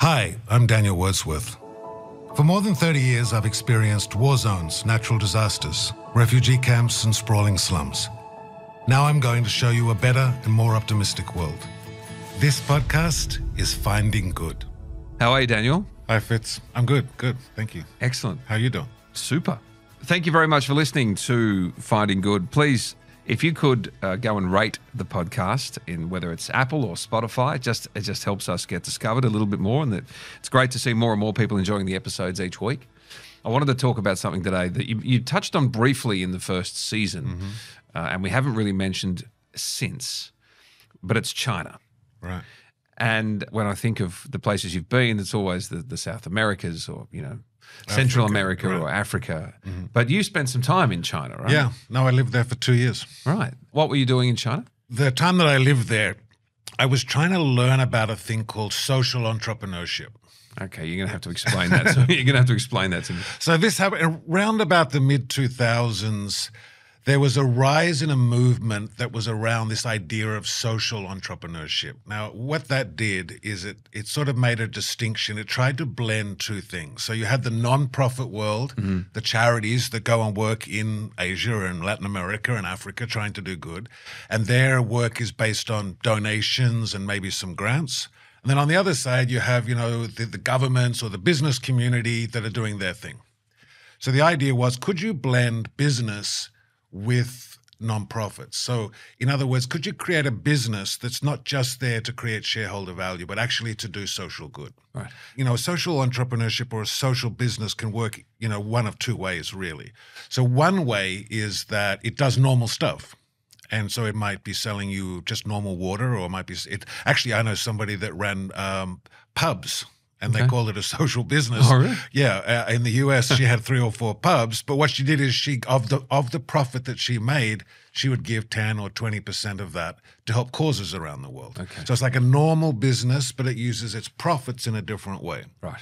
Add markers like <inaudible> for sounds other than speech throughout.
Hi, I'm Daniel Wordsworth. For more than 30 years, I've experienced war zones, natural disasters, refugee camps, and sprawling slums. Now I'm going to show you a better and more optimistic world. This podcast is Finding Good. How are you, Daniel? Hi, Fitz. I'm good. Good. Thank you. Excellent. How you doing? Super. Thank you very much for listening to Finding Good. Please, if you could uh, go and rate the podcast in whether it's Apple or Spotify, it just it just helps us get discovered a little bit more, and that it's great to see more and more people enjoying the episodes each week. I wanted to talk about something today that you, you touched on briefly in the first season, uh, and we haven't really mentioned since, but it's China. Right. And when I think of the places you've been, it's always the, the South Americas or, you know, Central America or right. Africa. Mm-hmm. But you spent some time in China, right? Yeah. No, I lived there for two years. Right. What were you doing in China? The time that I lived there, I was trying to learn about a thing called social entrepreneurship. Okay, you're going to have to explain that. To me. <laughs> You're going to have to explain that to me. So this happened around about the mid 2000s. There was a rise in a movement that was around this idea of social entrepreneurship. Now, what that did is it it sort of made a distinction. It tried to blend two things. So you had the non-profit world, mm-hmm. the charities that go and work in Asia and Latin America and Africa trying to do good, and their work is based on donations and maybe some grants. And then on the other side, you have, you know, the, the governments or the business community that are doing their thing. So the idea was could you blend business with nonprofits? So, in other words, could you create a business that's not just there to create shareholder value, but actually to do social good? Right. You know, a social entrepreneurship or a social business can work, you know, one of two ways, really. So, one way is that it does normal stuff. And so it might be selling you just normal water, or it might be it. Actually, I know somebody that ran um, pubs, and they call it a social business. Oh, really? Yeah, uh, in the U.S., she had three or four pubs, but what she did is she of the of the profit that she made, she would give ten or twenty percent of that to help causes around the world. Okay. So it's like a normal business, but it uses its profits in a different way. Right.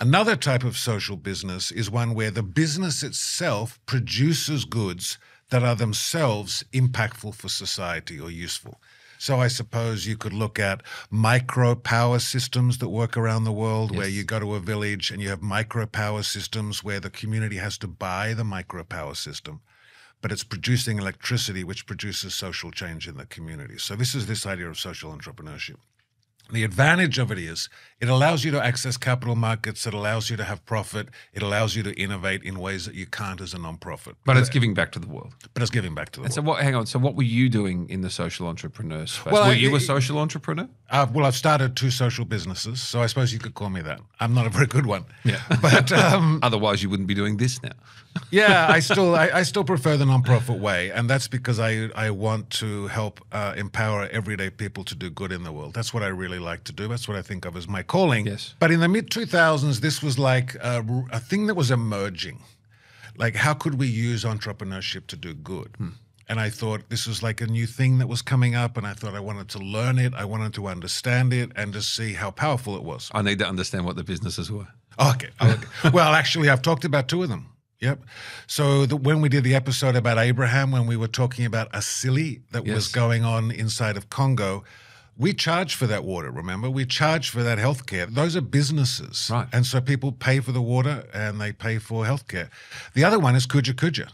Another type of social business is one where the business itself produces goods that are themselves impactful for society or useful. So I suppose you could look at micro power systems that work around the world where you go to a village and you have micro power systems where the community has to buy the micro power system but it's producing electricity which produces social change in the community. So this is this idea of social entrepreneurship. The advantage of it is it allows you to access capital markets, it allows you to have profit, it allows you to innovate in ways that you can't as a nonprofit. But it's giving back to the world. but it's giving back to the And world. so, what? Hang on. So, what were you doing in the social entrepreneur space? Well, were I- you a social entrepreneur? Uh, well, I've started two social businesses, so I suppose you could call me that. I'm not a very good one. Yeah. <laughs> But um, <laughs> Otherwise, you wouldn't be doing this now. <laughs> yeah, I still I, I still prefer the nonprofit way, and that's because I I want to help uh, empower everyday people to do good in the world. That's what I really like to do. That's what I think of as my calling. Yes. But in the mid 2000s, this was like a, a thing that was emerging. Like, how could we use entrepreneurship to do good? Hmm. And I thought this was like a new thing that was coming up, and I thought I wanted to learn it, I wanted to understand it, and to see how powerful it was. I need to understand what the businesses were. Okay. okay. <laughs> well, actually, I've talked about two of them. Yep. So the, when we did the episode about Abraham, when we were talking about a silly that was going on inside of Congo, we charge for that water. Remember, we charge for that healthcare. Those are businesses, Right. And so people pay for the water and they pay for healthcare. The other one is Kuja Kuja.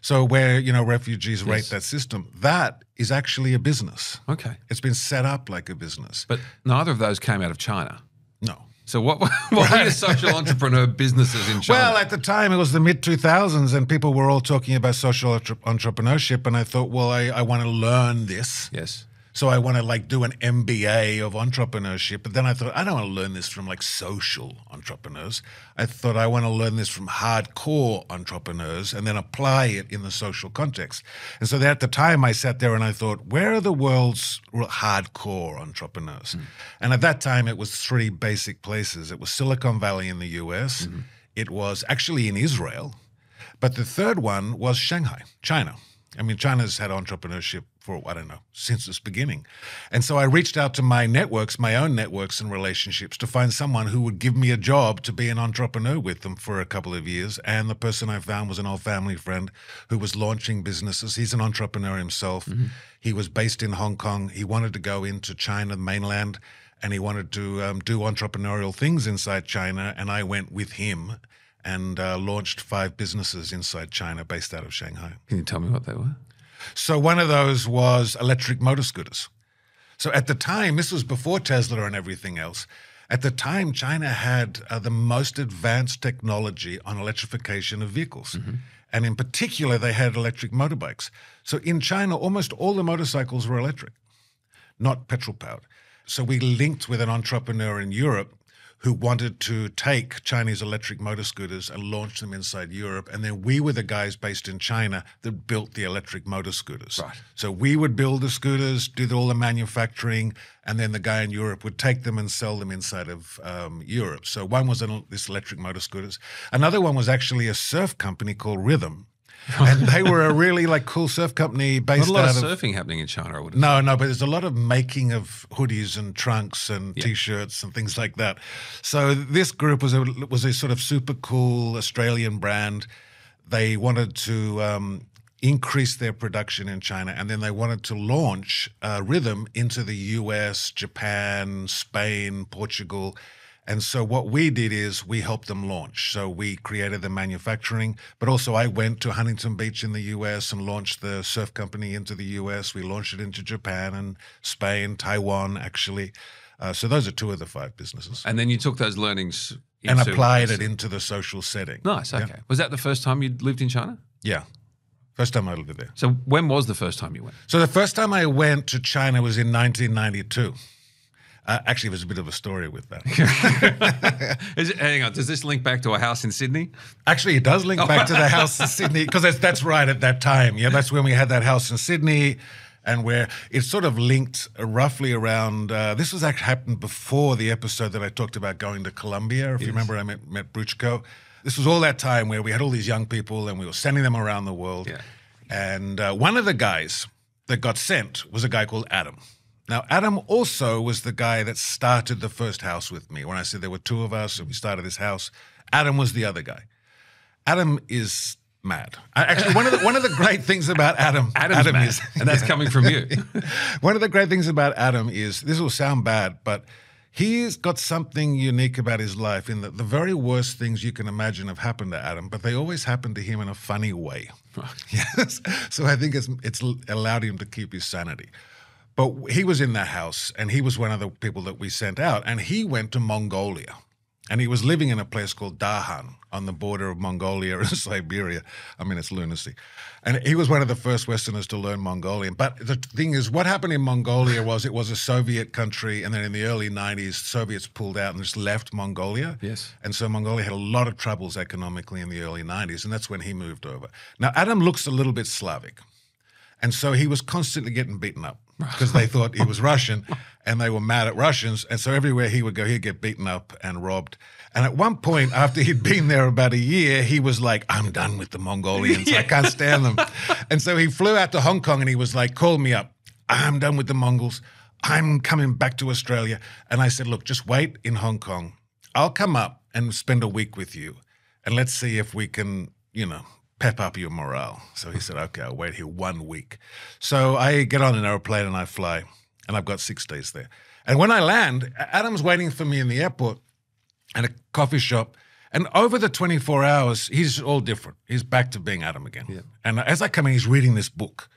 So where you know refugees rate that system, that is actually a business. Okay. It's been set up like a business. But neither of those came out of China. no. So, what, <laughs> what were your social entrepreneur <laughs> businesses in China? Well, at the time, it was the mid 2000s, and people were all talking about social entre- entrepreneurship. And I thought, well, I, I want to learn this. yes. So I want to like do an MBA of entrepreneurship. But then I thought, I don't want to learn this from like social entrepreneurs. I thought I want to learn this from hardcore entrepreneurs and then apply it in the social context. And so then at the time, I sat there and I thought, where are the world's hardcore entrepreneurs? Hmm. And at that time, it was three basic places. It was Silicon Valley in the US. Mm-hmm. It was actually in Israel. But the third one was Shanghai, China. I mean, China's had entrepreneurship for, I don't know, since its beginning. And so I reached out to my networks, my own networks and relationships to find someone who would give me a job to be an entrepreneur with them for a couple of years. And the person I found was an old family friend who was launching businesses. He's an entrepreneur himself. He was based in Hong Kong. He wanted to go into China mainland and he wanted to um, do entrepreneurial things inside China. And I went with him and uh, launched five businesses inside China based out of Shanghai. Can you tell me what they were? So one of those was electric motor scooters. So at the time, this was before Tesla and everything else. At the time, China had uh, the most advanced technology on electrification of vehicles. And in particular, they had electric motorbikes. So in China, almost all the motorcycles were electric, not petrol powered. So we linked with an entrepreneur in Europe who wanted to take Chinese electric motor scooters and launch them inside Europe. And then we were the guys based in China that built the electric motor scooters. Right. So we would build the scooters, do all the manufacturing, and then the guy in Europe would take them and sell them inside of um, Europe. So one was an, this electric motor scooters. Another one was actually a surf company called Rhythm. And they were a really like cool surf company based Not a lot out of of surfing happening in China, I would no, no, but there's a lot of making of hoodies and trunks and t-shirts and things like that. So this group was a was a sort of super cool Australian brand. They wanted to um, increase their production in China, and then they wanted to launch uh, Rhythm into the U.S., Japan, Spain, Portugal. And so what we did is we helped them launch. So we created the manufacturing, but also I went to Huntington Beach in the US and launched the surf company into the US. We launched it into Japan and Spain, Taiwan, actually. Uh, so those are two of the five businesses. And then you took those learnings And applied it into the social setting. Nice. Okay. Was that the first time you lived in China? Yeah. First time I lived there. So when was the first time you went? So the first time I went to China was in 1992. Uh, actually, there's a bit of a story with that. <laughs> Is it, hang on. Does this link back to a house in Sydney? Actually, it does link back to the house in <laughs> Sydney because that's, that's right at that time. Yeah, that's when we had that house in Sydney, and where it sort of linked roughly around. Uh, this was actually happened before the episode that I talked about going to Colombia. If you remember, I met, met Bruchko. This was all that time where we had all these young people and we were sending them around the world. Yeah. And uh, one of the guys that got sent was a guy called Adam. Now, Adam also was the guy that started the first house with me. When I said there were two of us and we started this house, Adam was the other guy. Adam is mad. Actually, one of the one of the great things about <laughs> Adam, Adam's Adam mad, is, and that's coming from you. <laughs> one of the great things about Adam is this will sound bad, but he's got something unique about his life in that the very worst things you can imagine have happened to Adam, but they always happen to him in a funny way. <laughs> Yes. So I think it's it's allowed him to keep his sanity. But he was in that house, and he was one of the people that we sent out, and he went to Mongolia. And he was living in a place called Darkhan on the border of Mongolia <laughs> and Siberia. I mean, it's lunacy. And he was one of the first Westerners to learn Mongolian. But the thing is, what happened in Mongolia was it was a Soviet country. And then in the early 90s, Soviets pulled out and just left Mongolia. Yes. And so Mongolia had a lot of troubles economically in the early 90s. And that's when he moved over. Now, Adam looks a little bit Slavic. And so he was constantly getting beaten up because they thought he was Russian and they were mad at Russians. And so everywhere he would go, he'd get beaten up and robbed. And at one point, after he'd been there about a year, he was like, I'm done with the Mongolians. I <laughs> can't stand them. And so he flew out to Hong Kong and he was like, call me up. I'm done with the Mongols. I'm coming back to Australia. And I said, look, just wait in Hong Kong. I'll come up and spend a week with you. And let's see if we can, you know, pep up your morale. So he said, okay, I'll wait here one week. So I get on an aeroplane and I fly, and I've got six days there. And when I land, Adam's waiting for me in the airport at a coffee shop. And over the 24 hours, he's all different. He's back to being Adam again. And as I come in, he's reading this book.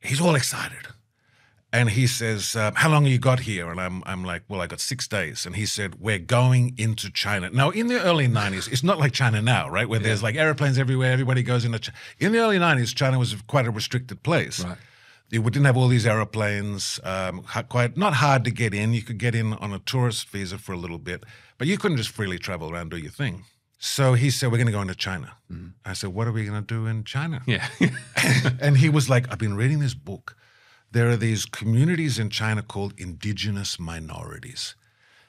He's all excited. And he says, uh, How long have you got here? And I'm, I'm like, Well, I got six days. And he said, We're going into China. Now, in the early 90s, it's not like China now, right? Where there's like airplanes everywhere, everybody goes into China. In the early 90s, China was quite a restricted place. Right. It didn't have all these aeroplanes, um, quite not hard to get in. You could get in on a tourist visa for a little bit, but you couldn't just freely travel around do your thing. So he said, "We're going to go into China." I said, "What are we going to do in China?" Yeah. <laughs> and he was like, I've been reading this book. There are these communities in China called indigenous minorities.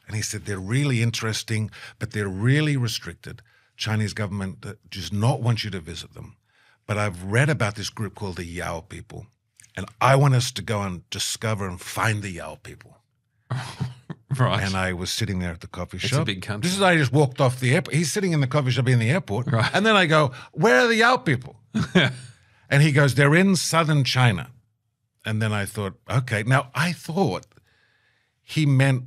And he said they're really interesting, but they're really restricted. Chinese government uh, does not want you to visit them. But I've read about this group called the Yao people. And I want us to go and discover and find the Yao people. <laughs> right. And I was sitting there at the coffee a shop. big country. This is I just walked off the airport. He's sitting in the coffee shop in the airport. Right. And then I go, Where are the Yao people? <laughs> and he goes, They're in southern China. And then I thought, okay. Now I thought he meant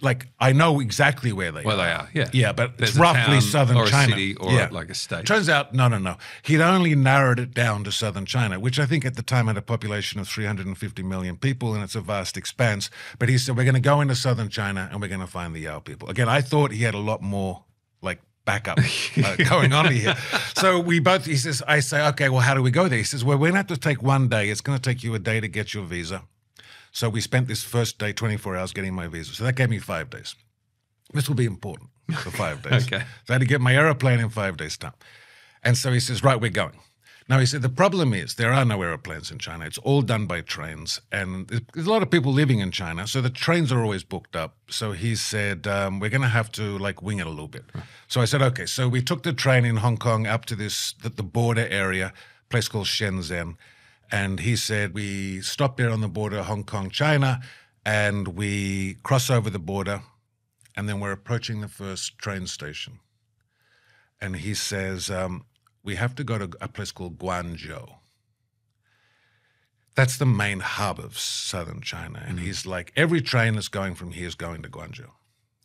like I know exactly where they Where are. they are, yeah. Yeah, but There's it's a roughly southern or a China. city or yeah. like a state. Turns out, no, no, no. He'd only narrowed it down to southern China, which I think at the time had a population of 350 million people, and it's a vast expanse. But he said, we're going to go into southern China and we're going to find the Yao people. Again, I thought he had a lot more backup uh, going on here. <laughs> So we both, he says, I say, okay, well, how do we go there? He says, well, we're going to have to take one day. It's going to take you a day to get your visa. So we spent this first day, 24 hours, getting my visa. So that gave me five days. This will be important for five days. <laughs> Okay. So I had to get my aeroplane in five days' time. And so he says, right, we're going. Now, he said, the problem is there are no aeroplanes in China. It's all done by trains. And there's- a lot of people living in China. So the trains are always booked up. So he said, um, we're going to have to like wing it a little bit. So I said, okay. So we took the train in Hong Kong up to this, the, the border area, place called Shenzhen. And he said, we stop there on the border, Hong Kong, China, and we cross over the border and then we're approaching the first train station. And he says, um, We have to go to a place called Guangzhou. That's the main hub of southern China. And he's like, Every train that's going from here is going to Guangzhou.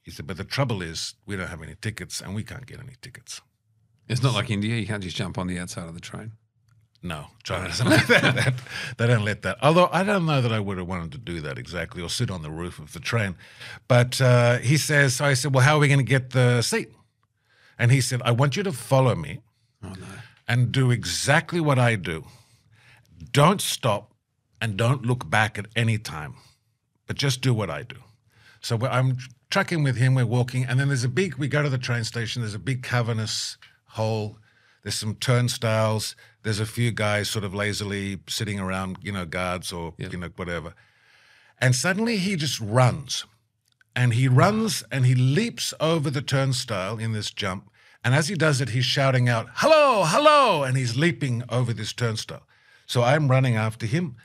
He said, But the trouble is, we don't have any tickets and we can't get any tickets. It's not like India. You can't just jump on the outside of the train. No, China doesn't let that, <laughs> that. They don't let that. Although I don't know that I would have wanted to do that exactly or sit on the roof of the train. But uh, he says, so I said, well, how are we going to get the seat? And he said, I want you to follow me Oh, and do exactly what I do. Don't stop and don't look back at any time, but just do what I do. So I'm trucking with him, we're walking, and then there's a big, we go to the train station, there's a big cavernous hole. There's some turnstiles. There's a few guys sort of lazily sitting around, you know, guards or, you know, whatever. And suddenly he just runs. And he runs and he leaps over the turnstile in this jump. And as he does it, he's shouting out, hello, hello. And he's leaping over this turnstile. So I'm running after him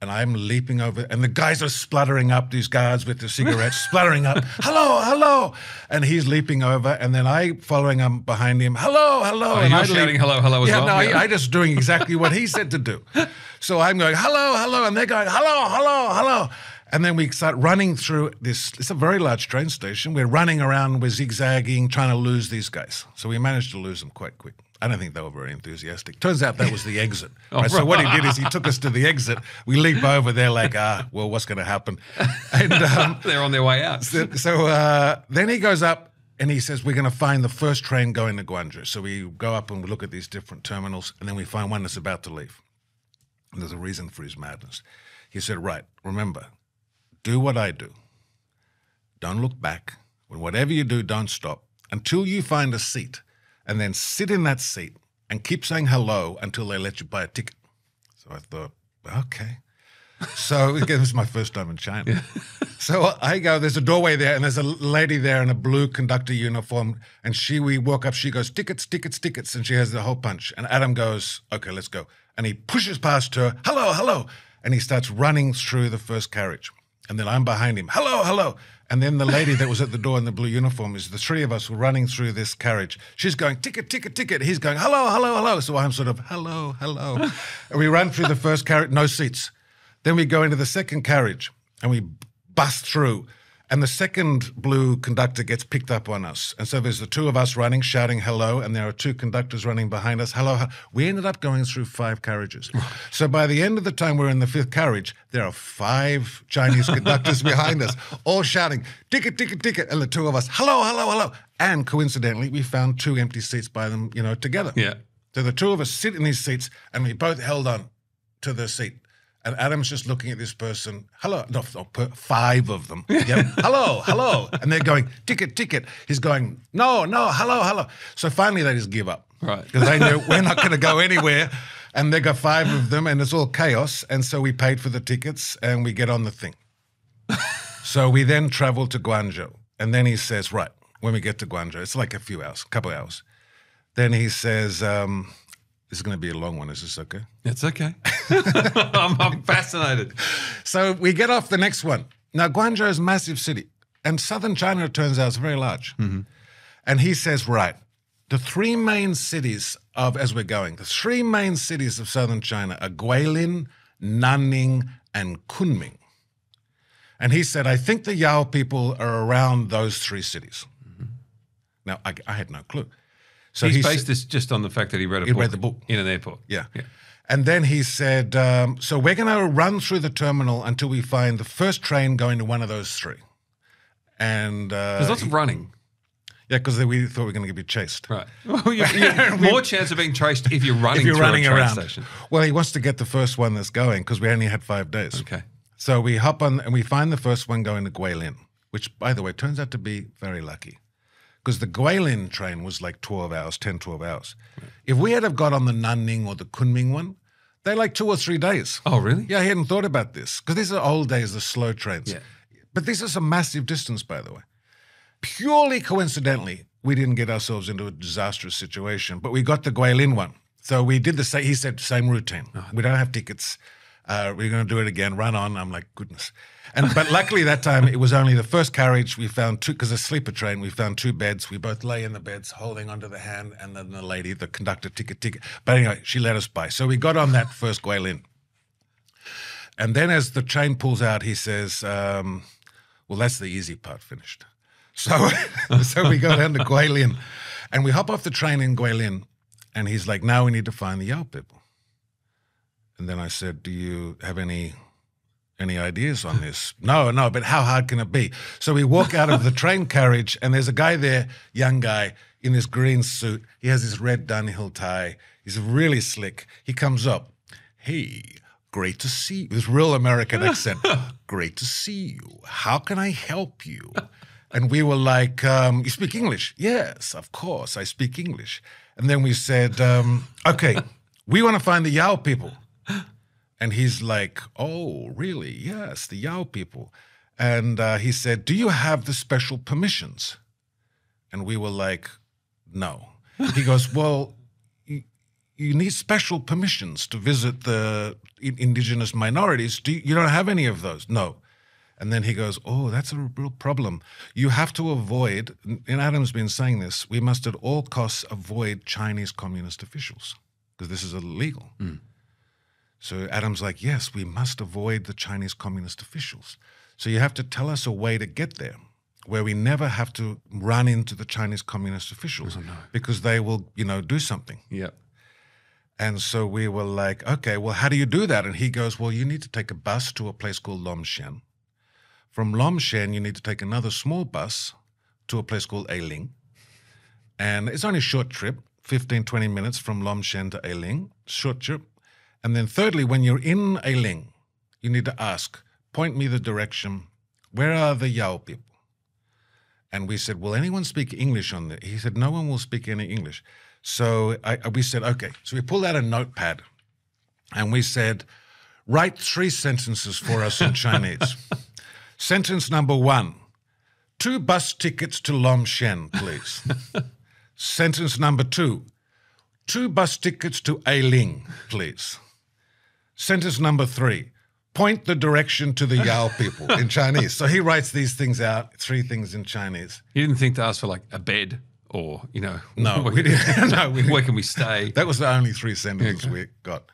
and I'm leaping over. And the guys are spluttering up, these guards with the cigarettes, <laughs> spluttering up, hello, hello. And he's leaping over. And then I following him behind him, hello, hello. Oh, and you're I shouting leap- hello, hello as yeah, well? No, I, Yeah. I just doing exactly what he said to do. So I'm going, hello, hello. And they're going, hello, hello, hello. And then we start running through this. It's a very large train station. We're running around, we're zigzagging, trying to lose these guys. So we managed to lose them quite quick. I don't think they were very enthusiastic. Turns out that was the exit. <laughs> Oh, right? So what he did is he took us to the exit. We leap over. They're like, ah, well, what's going to happen? <laughs> And um, <laughs> They're on their way out. so, so, uh, then he goes up and he says, We're going to find the first train going to Guangzhou. So we go up and we look at these different terminals, and then we find one that's about to leave. And there's a reason for his madness. He said, Right, remember, do what I do. Don't look back. When whatever you do, don't stop until you find a seat, and then sit in that seat and keep saying hello until they let you buy a ticket. So I thought, okay. So <laughs> again, this was my first time in China. <laughs> So I go, there's a doorway there, and there's a lady there in a blue conductor uniform. And she, we walk up, she goes, tickets, tickets, tickets. And she has the whole punch. And Adam goes, okay, let's go. And he pushes past her, hello, hello. And he starts running through the first carriage. And then I'm behind him, hello, hello. And then the lady that was at the door in the blue uniform is the three of us were running through this carriage. She's going, ticket, ticket, ticket. He's going, hello, hello, hello. So I'm sort of, hello, hello. and we run through the first carriage, no seats. Then we go into the second carriage and we bust through. And the second blue conductor gets picked up on us. And so there's the two of us running, shouting hello, and there are two conductors running behind us. Hello. he- We ended up going through five carriages. so by the end of the time we're in the fifth carriage, there are five Chinese <laughs> conductors behind us, all shouting, ticket, ticket, ticket. And the two of us, hello, hello, hello. And coincidentally, we found two empty seats by them, you know, together. Yeah. So the two of us sit in these seats and we both held on to the seat. And Adam's just looking at this person. Hello, no, no, five of them. Yep. hello, hello. And they're going, ticket, ticket. He's going, no, no, hello, hello. So finally they just give up. Right. Because they know we're not going to go anywhere. And they got five of them and it's all chaos. And so we paid for the tickets and we get on the thing. so we then travel to Guangzhou. And then he says, right, when we get to Guangzhou, it's like a few hours, a couple of hours. Then he says, um, this is going to be a long one. Is this okay? It's okay. <laughs> <laughs> I'm, I'm fascinated. So we get off the next one. Now, Guangzhou is a massive city, and southern China, it turns out, is very large. Mm-hmm. And he says, right, the three main cities of, as we're going, the three main cities of southern China are Guilin, Nanning, and Kunming. And he said, I think the Yao people are around those three cities. Mm-hmm. Now, I, I had no clue. So He's he based this just on the fact that he read a He book read the book. in an airport. Yeah. And then he said, um, so we're going to run through the terminal until we find the first train going to one of those three. And uh, There's lots of running. yeah, because we thought we were going to be chased. Right. <laughs> Well, you you more chance of being traced if you're <laughs> running If you're running a train around. station. Well, he wants to get the first one that's going because we only had five days. Okay. So we hop on and we find the first one going to Guilin, which, by the way, turns out to be very lucky because the Guilin train was like 12 hours, 10, 12 hours. If we had have got on the Nanning or the Kunming one, they're like two or three days. Oh, really? Yeah, I hadn't thought about this because these are old days, the slow trains. Yeah. But this is a massive distance, by the way. Purely coincidentally, we didn't get ourselves into a disastrous situation, but we got the Guilin one. So we did the same, he said, same routine. Oh, we don't have tickets. Uh, we're going to do it again, run on. I'm like, goodness. And But luckily that time it was only the first carriage. We found two, because a sleeper train, we found two beds. We both lay in the beds holding onto the hand, and then the lady, the conductor, ticket, ticket. But anyway, she let us by. So we got on that first Guilin. And then as the train pulls out, he says, um, well, that's the easy part finished. So, <laughs> so we go down to Guilin and we hop off the train in Guilin and he's like, now we need to find the Yao people. And then I said, do you have any any ideas on this? <laughs> no, no, but how hard can it be? So we walk out of the <laughs> train carriage and there's a guy there, young guy, in this green suit. He has this red Dunhill tie. He's really slick. He comes up. Hey, great to see you. This real American accent. <laughs> great to see you. How can I help you? And we were like, um, You speak English? Yes, of course, I speak English. And then we said, um, Okay, we want to find the Yao people. And he's like, Oh, really? Yes, the Yao people. And uh, he said, Do you have the special permissions? And we were like, No. He goes, <laughs> Well, you, you need special permissions to visit the indigenous minorities. Do you, you don't have any of those? No. And then he goes, Oh, that's a real problem. You have to avoid, and Adam's been saying this, we must at all costs avoid Chinese communist officials because this is illegal. So Adam's like, Yes, we must avoid the Chinese communist officials. So you have to tell us a way to get there where we never have to run into the Chinese communist officials oh, because they will, you know, do something. Yeah. And so we were like, okay, well, how do you do that? And he goes, well, you need to take a bus to a place called Lomshen. From Lomshen, you need to take another small bus to a place called Ailing. And it's only a short trip, 15, 20 minutes from Lomshen to Ailing, short trip. And then thirdly, when you're in Ailing, you need to ask, point me the direction, where are the Yao people? And we said, Will anyone speak English on there? He said, No one will speak any English. So I, we said, Okay. So we pulled out a notepad and we said, Write three sentences for us in Chinese. <laughs> Sentence number one Two bus tickets to Lomshen, please. <laughs> Sentence number two Two bus tickets to Ailing, please. Sentence number three point the direction to the Yao <laughs> people in Chinese. So he writes these things out, three things in Chinese. You didn't think to ask for like a bed or, you know, No, <laughs> where, we didn't. <laughs> no, we didn't. where can we stay? That was the only three sentences we got.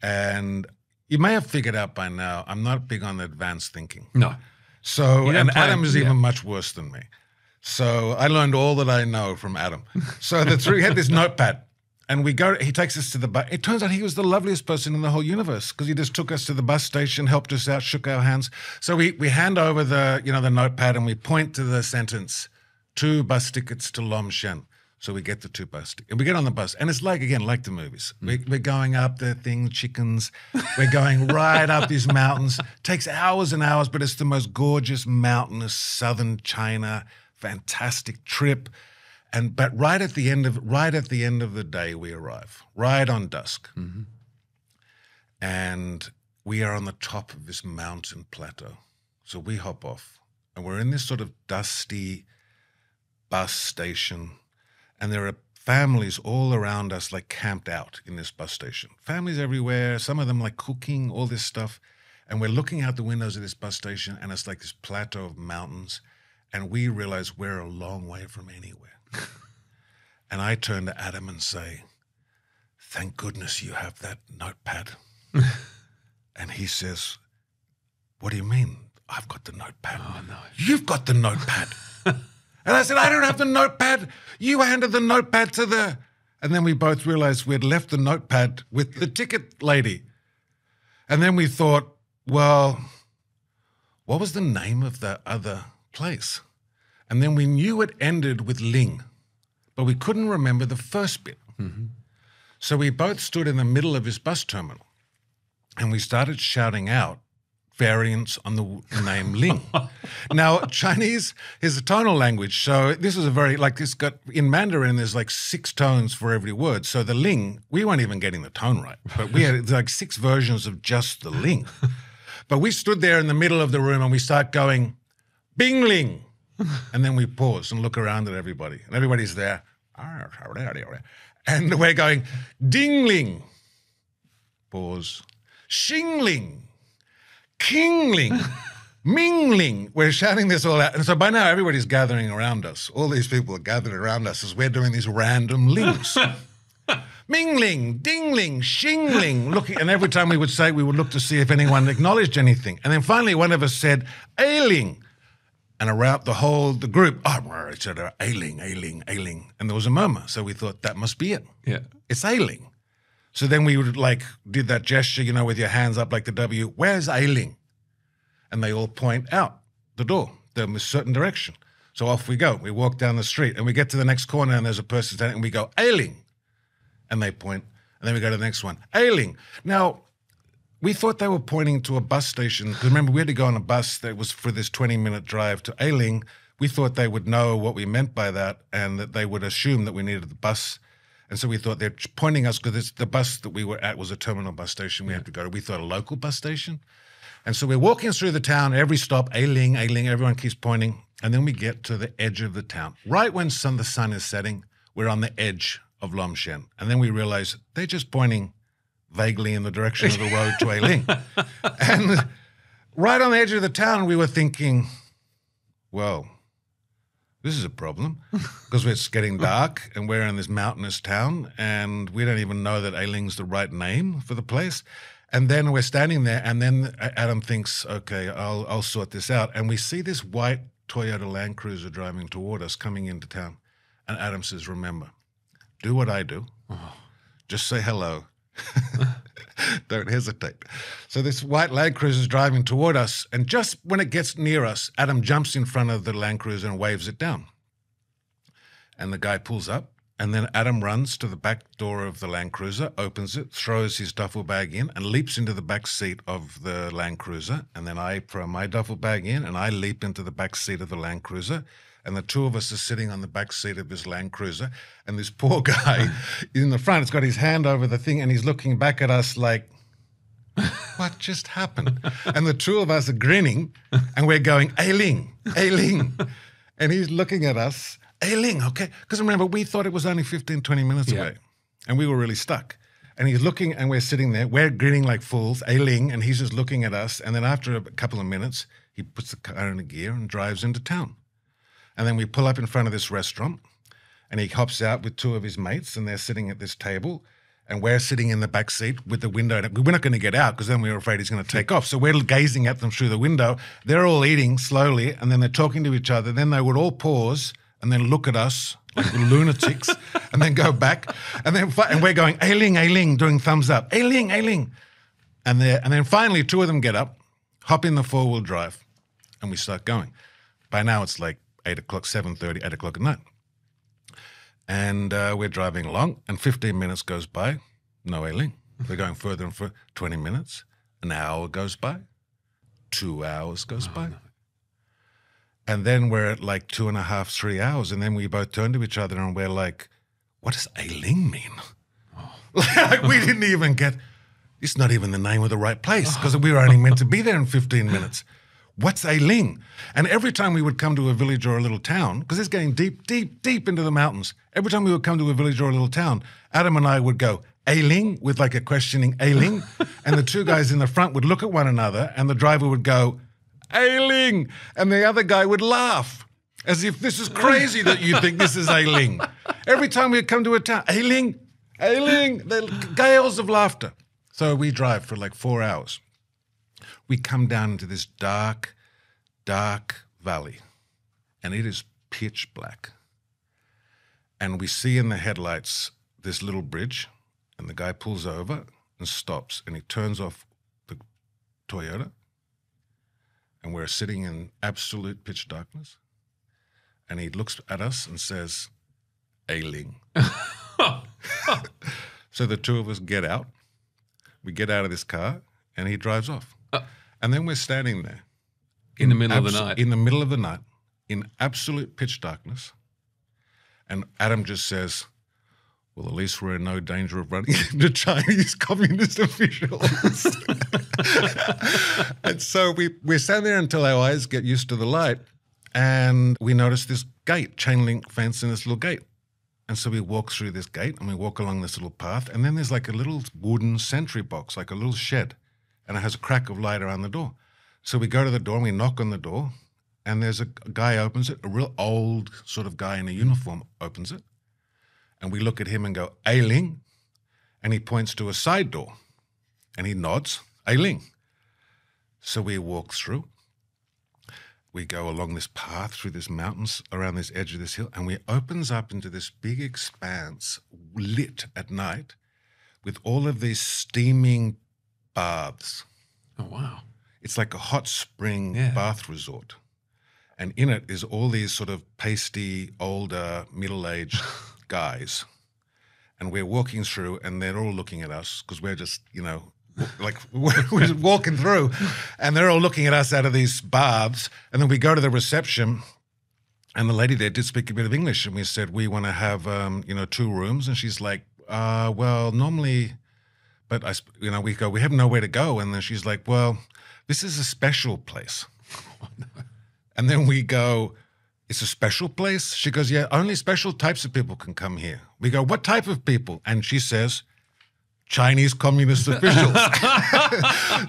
And you may have figured out by now, I'm not big on advanced thinking. No. So, and Adam is yeah. even much worse than me. So I learned all that I know from Adam. So the three had this notepad, and we go. He takes us to the bus. It turns out he was the loveliest person in the whole universe because he just took us to the bus station, helped us out, shook our hands. So we we hand over the you know the notepad and we point to the sentence, two bus tickets to Lomshen. So we get the two bus tickets. And we get on the bus. And it's like, again, like the movies. Mm-hmm. We, we're going up the thing, chickens. We're going right up these mountains. Takes hours and hours, but it's the most gorgeous mountainous southern China. Fantastic trip. And but right at the end of right at the end of the day, we arrive. Right on dusk. Mm-hmm. And we are on the top of this mountain plateau. So we hop off. And we're in this sort of dusty bus station and there are families all around us like camped out in this bus station families everywhere some of them like cooking all this stuff and we're looking out the windows of this bus station and it's like this plateau of mountains and we realize we're a long way from anywhere <laughs> and i turn to adam and say thank goodness you have that notepad <laughs> and he says what do you mean I've got the notepad. Oh, no. You've got the notepad. <laughs> and I said, I don't have the notepad. You handed the notepad to the. And then we both realized we'd left the notepad with the ticket lady. And then we thought, well, what was the name of the other place? And then we knew it ended with Ling, but we couldn't remember the first bit. Mm-hmm. So we both stood in the middle of his bus terminal and we started shouting out variants on the name <laughs> Ling. now, Chinese is a tonal language, so this is a very like this got in Mandarin. There's like six tones for every word. So the Ling, we weren't even getting the tone right, but we had like six versions of just the Ling. <laughs> but we stood there in the middle of the room and we start going, Bing Ling <laughs> and then we pause and look around at everybody, and everybody's there. And <laughs> we're going, dingling, pause, shingling, kingling, <laughs> mingling. We're shouting this all out. And so by now, everybody's gathering around us. All these people are gathered around us as we're doing these random links. mingling, dingling, shingling, looking. And every time we would say, we would look to see if anyone acknowledged anything. And then finally, one of us said, ailing and around the whole the group, oh, it's ailing, ailing, ailing, and there was a murmur. So we thought that must be it. Yeah, it's ailing. So then we would like did that gesture, you know, with your hands up like the W. Where's ailing? And they all point out the door, the certain direction. So off we go. We walk down the street and we get to the next corner and there's a person standing and we go ailing, and they point, and then we go to the next one ailing. Now we thought they were pointing to a bus station. Because remember, we had to go on a bus that was for this 20 minute drive to Ailing. We thought they would know what we meant by that and that they would assume that we needed the bus. And so we thought they're pointing us because the bus that we were at was a terminal bus station we yeah. had to go to. We thought a local bus station. And so we're walking through the town, every stop, Ailing, Ailing, everyone keeps pointing. And then we get to the edge of the town. Right when sun, the sun is setting, we're on the edge of Lomshen. And then we realize they're just pointing vaguely in the direction of the road to Ailing. <laughs> and right on the edge of the town, we were thinking, well, this is a problem because it's getting dark and we're in this mountainous town and we don't even know that Ailing's the right name for the place. And then we're standing there, and then Adam thinks, okay, I'll, I'll sort this out. And we see this white Toyota Land Cruiser driving toward us coming into town. And Adam says, remember, do what I do. Oh. Just say hello <laughs> Don't hesitate. So this white Land Cruiser is driving toward us, and just when it gets near us, Adam jumps in front of the Land Cruiser and waves it down. And the guy pulls up, and then Adam runs to the back door of the Land Cruiser, opens it, throws his duffel bag in, and leaps into the back seat of the Land Cruiser. And then I throw my duffel bag in, and I leap into the back seat of the Land Cruiser and the two of us are sitting on the back seat of this Land Cruiser, and this poor <laughs> guy in the front has got his hand over the thing, and he's looking back at us like, "What just happened?" <laughs> and the two of us are grinning, and we're going, "Ailing, Ailing," <laughs> and he's looking at us, "Ailing, okay?" Because remember, we thought it was only 15, 20 minutes yeah. away, and we were really stuck. And he's looking, and we're sitting there, we're grinning like fools, ailing, and he's just looking at us. And then after a couple of minutes, he puts the car in a gear and drives into town. And then we pull up in front of this restaurant, and he hops out with two of his mates, and they're sitting at this table. And we're sitting in the back seat with the window. We're not going to get out because then we are afraid he's going to take off. So we're gazing at them through the window. They're all eating slowly, and then they're talking to each other. Then they would all pause and then look at us like <laughs> lunatics, and then go back, and then and we're going ailing, ailing, doing thumbs up, ailing, ailing, and they and then finally two of them get up, hop in the four wheel drive, and we start going. By now it's like 8 o'clock, 7.30, 8 o'clock at night. And uh, we're driving along, and 15 minutes goes by, no ailing. We're going further and further. 20 minutes, an hour goes by, two hours goes oh, by. No. And then we're at like two and a half, three hours. And then we both turn to each other and we're like, what does ailing mean? Oh. <laughs> like we didn't even get, it's not even the name of the right place because we were only meant to be there in 15 minutes. What's Ailing? And every time we would come to a village or a little town, because it's getting deep, deep, deep into the mountains, every time we would come to a village or a little town, Adam and I would go, Ailing, with like a questioning Ailing. <laughs> and the two guys in the front would look at one another, and the driver would go, Ailing. And the other guy would laugh, as if this is crazy that you think this is Ailing. Every time we'd come to a town, Ailing, Ailing, the gales of laughter. So we drive for like four hours we come down into this dark, dark valley, and it is pitch black. And we see in the headlights this little bridge, and the guy pulls over and stops, and he turns off the Toyota, and we're sitting in absolute pitch darkness. And he looks at us and says, Ailing. <laughs> <laughs> so the two of us get out. We get out of this car, and he drives off. Uh, and then we're standing there In the middle of the night. In the middle of the night, in absolute pitch darkness. And Adam just says, Well, at least we're in no danger of running <laughs> into Chinese communist officials. <laughs> and so we, we stand there until our eyes get used to the light. And we notice this gate, chain link fence, and this little gate. And so we walk through this gate and we walk along this little path. And then there's like a little wooden sentry box, like a little shed. And it has a crack of light around the door. So we go to the door and we knock on the door. And there's a guy opens it, a real old sort of guy in a uniform opens it. And we look at him and go, Ailing. And he points to a side door. And he nods, Ailing. So we walk through. We go along this path through this mountains around this edge of this hill, and we opens up into this big expanse lit at night with all of these steaming baths. oh wow. It's like a hot spring Yeah. bath resort. And in it is all these sort of pasty, older, middle aged <laughs> guys. And we're walking through, and they're all looking at us because we're just, you know, like <laughs> we're we're just walking through, and they're all looking at us out of these baths. And then we go to the reception, and the lady there did speak a bit of English, and we said we want to have, um, you know, two rooms, and she's like, uh, well, normally, but I, you know, we go, we have nowhere to go, and then she's like, well, this is a special place, <laughs> and then we go. It's a special place. She goes, Yeah, only special types of people can come here. We go, What type of people? And she says, Chinese communist officials.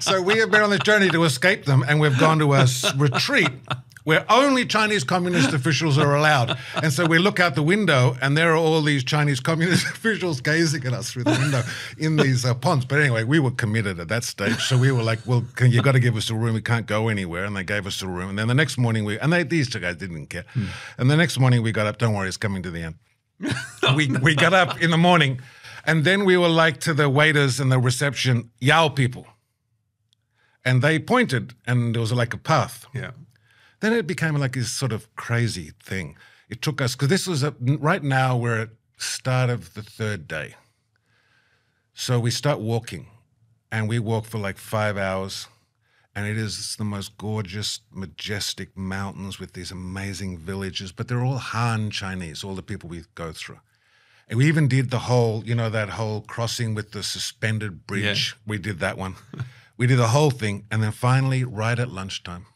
<laughs> so we have been on this journey to escape them, and we've gone to a retreat where only Chinese communist <laughs> officials are allowed. And so we look out the window, and there are all these Chinese communist <laughs> officials gazing at us through the window in these uh, ponds. But anyway, we were committed at that stage, so we were like, "Well, can, you got to give us a room. We can't go anywhere." And they gave us a room. And then the next morning, we and they, these two guys didn't care. And the next morning, we got up. Don't worry, it's coming to the end we we got up in the morning, and then we were like to the waiters and the reception, Yao people, and they pointed, and there was like a path. Yeah. Then it became like this sort of crazy thing. It took us because this was a, right now we're at start of the third day, so we start walking, and we walk for like five hours. And it is the most gorgeous, majestic mountains with these amazing villages, but they're all Han Chinese, all the people we go through. And we even did the whole, you know, that whole crossing with the suspended bridge. We did that one. <laughs> we did the whole thing. And then finally, right at lunchtime,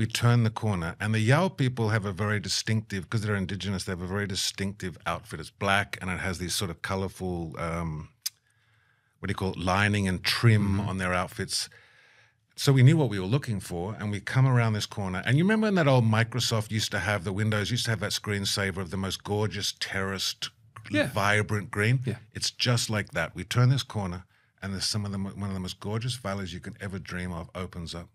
we turn the corner. And the Yao people have a very distinctive, because they're indigenous, they have a very distinctive outfit. It's black and it has these sort of colorful, um, what do you call it, lining and trim on their outfits. So we knew what we were looking for, and we come around this corner. And you remember when that old Microsoft used to have the Windows used to have that screensaver of the most gorgeous terraced, Yeah. vibrant green. Yeah. It's just like that. We turn this corner, and there's some of the one of the most gorgeous valleys you can ever dream of opens up.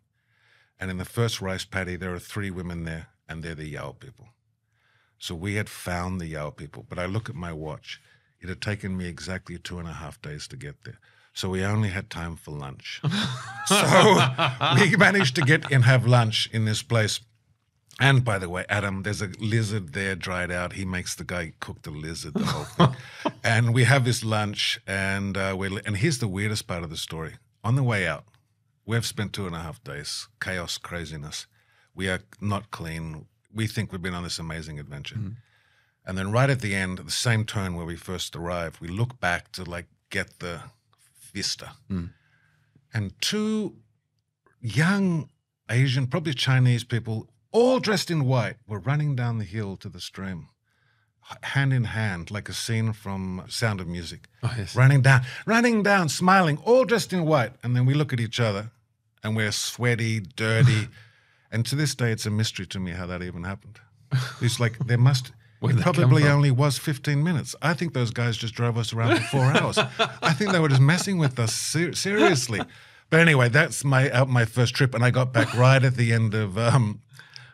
And in the first rice paddy, there are three women there, and they're the Yao people. So we had found the Yao people. But I look at my watch; it had taken me exactly two and a half days to get there. So we only had time for lunch. <laughs> so we managed to get and have lunch in this place. And by the way, Adam, there's a lizard there dried out. He makes the guy cook the lizard, the whole thing. <laughs> and we have this lunch, and uh, we're, and here's the weirdest part of the story. On the way out, we've spent two and a half days, chaos, craziness. We are not clean. We think we've been on this amazing adventure. Mm-hmm. And then right at the end, the same turn where we first arrived, we look back to like get the vista. Mm. And two young Asian, probably Chinese people, all dressed in white, were running down the hill to the stream, hand in hand, like a scene from Sound of Music. Oh, yes. Running down, running down, smiling, all dressed in white. And then we look at each other and we're sweaty, dirty. <laughs> and to this day, it's a mystery to me how that even happened. It's like there must. <laughs> It probably only was 15 minutes. I think those guys just drove us around for four hours. I think they were just messing with us ser- seriously. But anyway, that's my uh, my first trip, and I got back right at the end of um,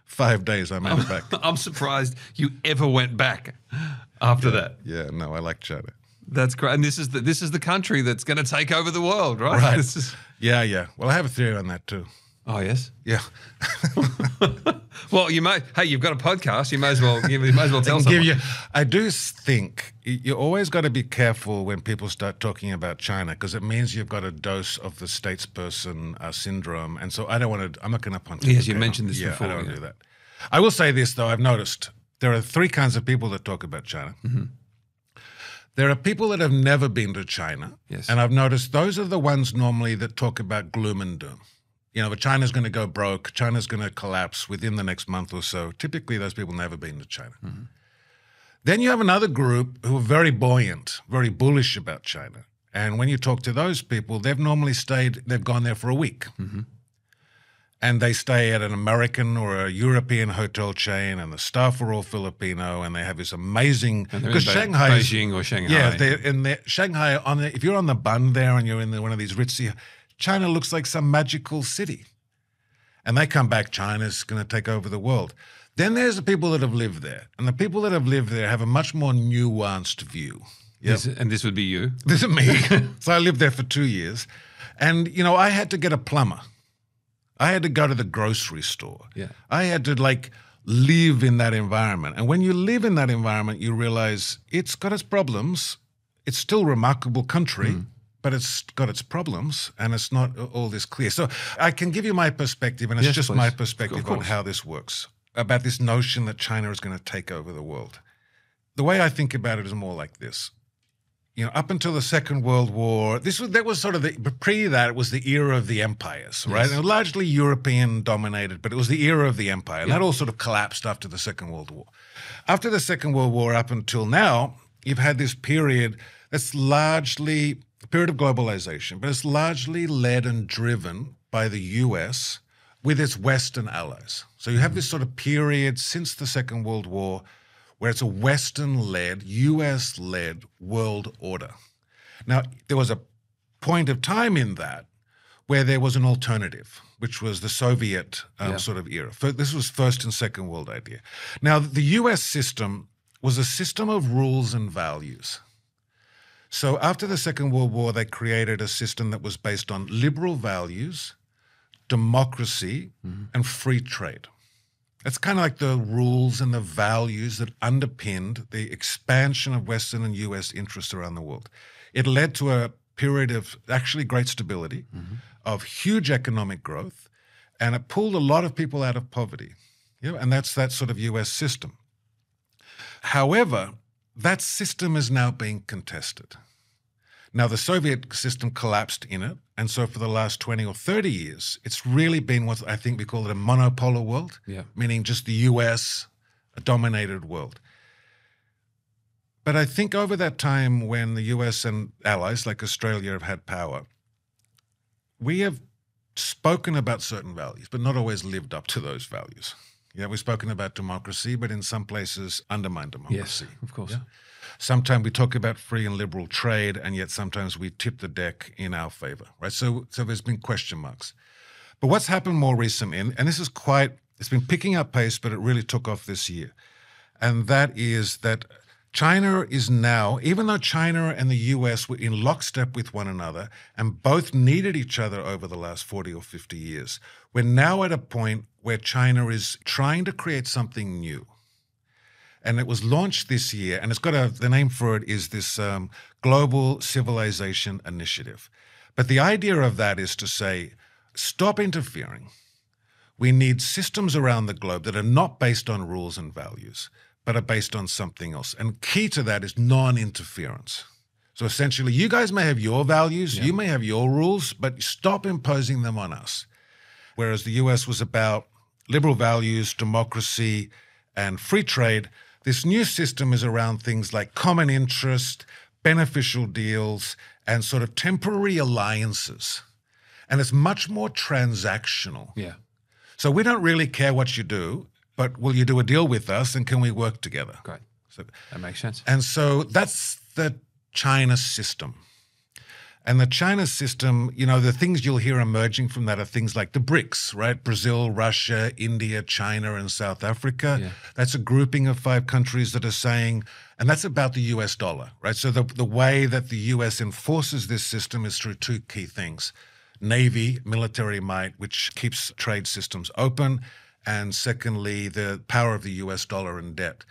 five days. I made it back. <laughs> I'm surprised you ever went back after that. Yeah, no, I like China. That's great. And this is the this is the country that's going to take over the world, right? Right. This is, Yeah, yeah. Well, I have a theory on that too. oh yes. Yeah, <laughs> Well, you may. Hey, you've got a podcast. You may as well. You may as well <laughs> tell I someone. you. I do think you always got to be careful when people start talking about China because it means you've got a dose of the statesperson uh, syndrome, and so I don't want to. I'm not going to punch. Yes, you mentioned this yeah, before, I don't yeah. do that. I will say this though. I've noticed there are three kinds of people that talk about China. Mm-hmm. There are people that have never been to China, Yes. and I've noticed those are the ones normally that talk about gloom and doom. You know, China's going to go broke. China's going to collapse within the next month or so. Typically, those people never been to China. Mm-hmm. Then you have another group who are very buoyant, very bullish about China. And when you talk to those people, they've normally stayed, they've gone there for a week. Mm-hmm. And they stay at an American or a European hotel chain, and the staff are all Filipino, and they have this amazing. And they're in Because Shanghai Beijing or Shanghai. yeah, they're in the Shanghai on the, if you're on the Bund there and you're in the, one of these ritzy, China looks like some magical city. And they come back, China's going to take over the world. Then there's the people that have lived there, and the people that have lived there have a much more nuanced view. Yeah, This- and this would be you. this is me. <laughs> so I lived there for two years, and you know I had to get a plumber. I had to go to the grocery store. Yeah. I had to like live in that environment. And when you live in that environment, you realize it's got its problems. It's still a remarkable country, Hmm. but it's got its problems and it's not all this clear. So I can give you my perspective, and it's Yes, just please. my perspective on how this works about this notion that China is going to take over the world. The way I think about it is more like this you know, up until the Second World War, this was that was sort of the pre that it was the era of the empires, right? Yes. And largely European dominated, but it was the era of the empire. And that all sort of collapsed after the Second World War. After the Second World War, up until now, you've had this period that's largely a period of globalization, but it's largely led and driven by the US with its Western allies. So you have mm-hmm. this sort of period since the Second World War where it's a Western led, US led world order. Now, there was a point of time in that where there was an alternative, which was the Soviet um, Yeah. sort of era. This was first and second world idea. Now, the US system was a system of rules and values. So after the Second World War, they created a system that was based on liberal values, democracy, and free trade. It's kind of like the rules and the values that underpinned the expansion of Western and US interests around the world. It led to a period of actually great stability, mm-hmm. of huge economic growth, and it pulled a lot of people out of poverty. You know, and that's that sort of US system. However, that system is now being contested. Now, the Soviet system collapsed in it. And so, for the last 20 or 30 years, it's really been what I think we call it a monopolar world, Yeah. meaning just the US, a dominated world. But I think over that time when the US and allies like Australia have had power, we have spoken about certain values, but not always lived up to those values. Yeah, we've spoken about democracy, but in some places undermined democracy. Yes, of course. Sometimes we talk about free and liberal trade, and yet sometimes we tip the deck in our favor, right? So, so there's been question marks. But what's happened more recently, and, and this is quite, it's been picking up pace, but it really took off this year. And that is that China is now, even though China and the US were in lockstep with one another and both needed each other over the last 40 or 50 years, we're now at a point where China is trying to create something new and it was launched this year. And it's got a the name for it is this um, Global Civilization Initiative. But the idea of that is to say, stop interfering. We need systems around the globe that are not based on rules and values, but are based on something else. And key to that is non-interference. So essentially, you guys may have your values, you may have your rules, but stop imposing them on us. Whereas the US was about liberal values, democracy, and free trade, this new system is around things like common interest, beneficial deals, and sort of temporary alliances. And it's much more transactional. Yeah. So we don't really care what you do, but will you do a deal with us and can we work together? Great. So, That makes sense. and so that's the China system. And the China system, you know, the things you'll hear emerging from that are things like the BRICS, right? Brazil, Russia, India, China, and South Africa. Yeah. That's a grouping of five countries that are saying, and that's about the US dollar, right? So the, the way that the US enforces this system is through two key things Navy, military might, which keeps trade systems open, and secondly, the power of the US dollar and debt.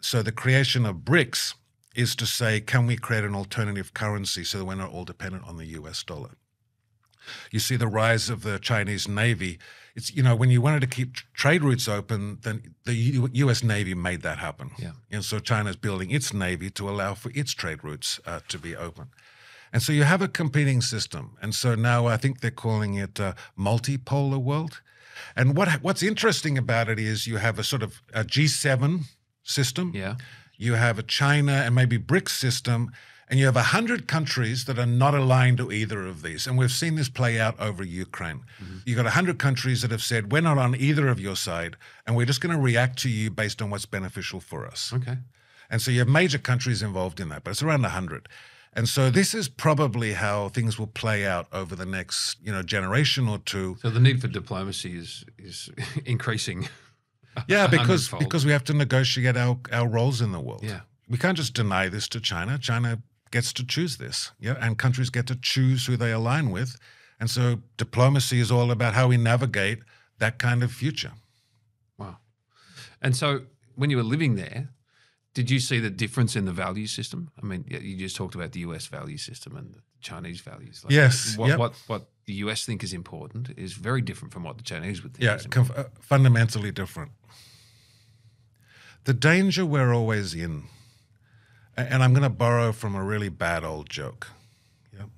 So the creation of BRICS is to say, can we create an alternative currency so that we're not all dependent on the US dollar? You see the rise of the Chinese Navy. It's, you know, when you wanted to keep trade routes open, then the U- US Navy made that happen. Yeah. And so China's building its Navy to allow for its trade routes uh, to be open. And so you have a competing system. And so now I think they're calling it a multipolar world. And what what's interesting about it is you have a sort of a G7 system. Yeah. You have a China and maybe BRICS system, and you have 100 countries that are not aligned to either of these. And we've seen this play out over Ukraine. Mm-hmm. You've got 100 countries that have said, we're not on either of your side, and we're just going to react to you based on what's beneficial for us. Okay. And so you have major countries involved in that, but it's around 100. And so this is probably how things will play out over the next, you know, generation or two. So the need for diplomacy is is <laughs> increasing. <laughs> Yeah, because hundredfold. because we have to negotiate our, our roles in the world. Yeah. We can't just deny this to China. China gets to choose this. Yeah. And countries get to choose who they align with. And so diplomacy is all about how we navigate that kind of future. Wow. And so when you were living there, did you see the difference in the value system? I mean, you just talked about the US value system and the Chinese values. Like Yes, What, yep. what what the US think is important is very different from what the Chinese would think. Yeah, conf- uh, fundamentally different. The danger we're always in, and I'm going to borrow from a really bad old joke. Yep.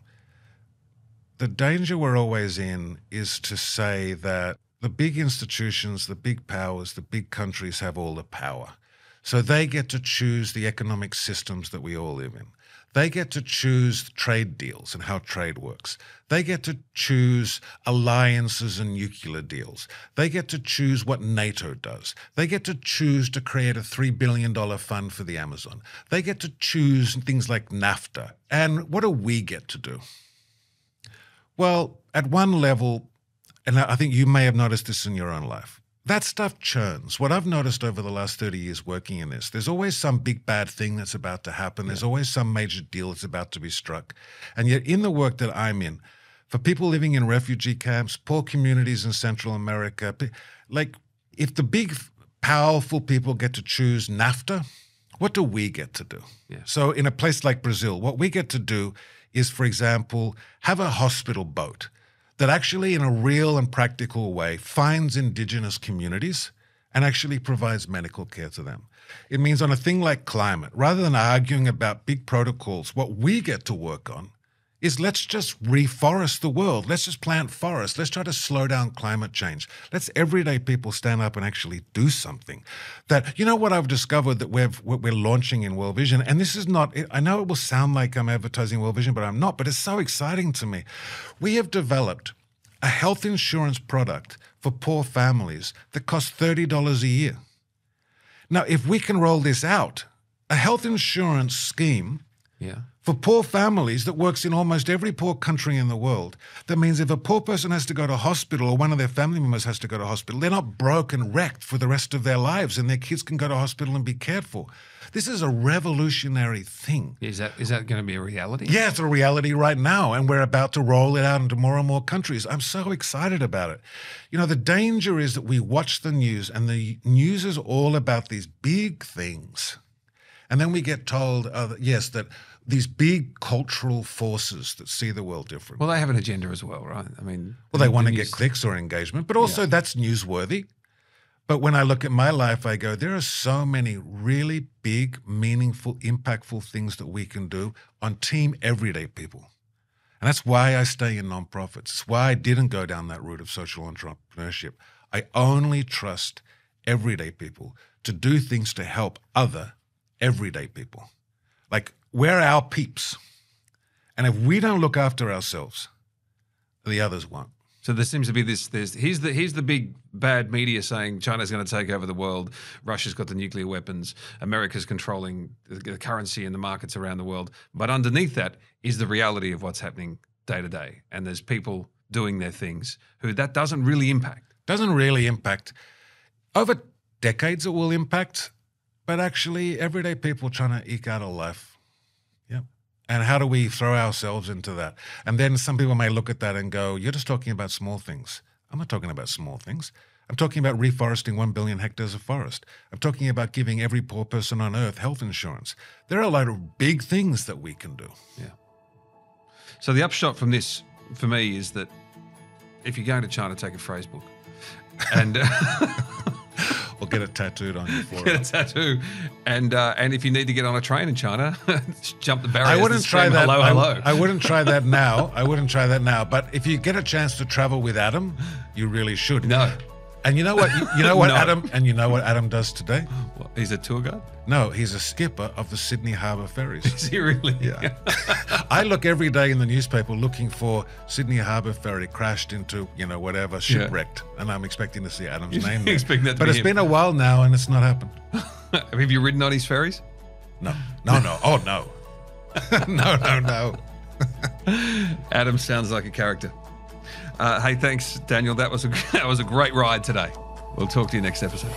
The danger we're always in is to say that the big institutions, the big powers, the big countries have all the power. So they get to choose the economic systems that we all live in. They get to choose trade deals and how trade works. They get to choose alliances and nuclear deals. They get to choose what NATO does. They get to choose to create a $3 billion fund for the Amazon. They get to choose things like NAFTA. And what do we get to do? Well, at one level, and I think you may have noticed this in your own life. That stuff churns. What I've noticed over the last 30 years working in this, there's always some big bad thing that's about to happen. There's always some major deal that's about to be struck. And yet, in the work that I'm in, for people living in refugee camps, poor communities in Central America, like if the big, powerful people get to choose NAFTA, what do we get to do? Yeah. So, in a place like Brazil, what we get to do is, for example, have a hospital boat that actually, in a real and practical way, finds indigenous communities and actually provides medical care to them. It means on a thing like climate, rather than arguing about big protocols, what we get to work on is let's just reforest the world. Let's just plant forests. Let's try to slow down climate change. Let's everyday people stand up and actually do something. That you know what I've discovered that we're what we're launching in World Vision, and this is not. I know it will sound like I'm advertising World Vision, but I'm not. But it's so exciting to me. We have developed a health insurance product for poor families that costs thirty dollars a year. Now, if we can roll this out, a health insurance scheme Yeah. for poor families that works in almost every poor country in the world. That means if a poor person has to go to hospital or one of their family members has to go to hospital, they're not broke and wrecked for the rest of their lives and their kids can go to hospital and be cared for. This is a revolutionary thing. Is that is that going to be a reality? Yeah, it's a reality right now, and we're about to roll it out into more and more countries. I'm so excited about it. You know, the danger is that we watch the news, and the news is all about these big things. And then we get told, uh, yes, that these big cultural forces that see the world different. Well, they have an agenda as well, right? I mean, Well, they the want to get clicks or engagement, but also that's newsworthy. But when I look at my life, I go, there are so many really big, meaningful, impactful things that we can do on team everyday people. And that's why I stay in nonprofits. It's why I didn't go down that route of social entrepreneurship. I only trust everyday people to do things to help other everyday people. Like, we're our peeps. And if we don't look after ourselves, the others won't. So there seems to be this. There's here's the here's the big bad media saying China's going to take over the world. Russia's got the nuclear weapons. America's controlling the, the currency and the markets around the world. But underneath that is the reality of what's happening day to day. And there's people doing their things who that doesn't really impact. Doesn't really impact. Over decades, it will impact, but actually, everyday people trying to eke out a life. And how do we throw ourselves into that? And then some people may look at that and go, You're just talking about small things. I'm not talking about small things. I'm talking about reforesting 1 billion hectares of forest. I'm talking about giving every poor person on earth health insurance. There are a lot of big things that we can do. Yeah. So the upshot from this, for me, is that if you're going to China, take a phrase book, and <laughs> <laughs> Or get it tattooed on your forehead. <laughs> get a tattoo, and uh, and if you need to get on a train in China, <laughs> jump the barriers. I wouldn't try that. Hello, I- hello. I, wouldn't try that <laughs> now. I wouldn't try that now. But if you get a chance to travel with Adam, you really should. no, And you know what? You, you know what No. Adam? And you know what Adam does today? He's a tour guide. No, he's a skipper of the Sydney Harbour ferries. Is he really? Yeah. <laughs> I look every day in the newspaper looking for Sydney Harbour ferry crashed into, you know, whatever, shipwrecked. And I'm expecting to see Adam's You're name <laughs> there. expecting that to but be it's him. been a while now and it's not happened. <laughs> Have you ridden on his ferries? No, no, no. Oh, no. no, no, no. Adam sounds like a character. Uh, hey, thanks, Daniel. That was a that was a great ride today. We'll talk to you next episode.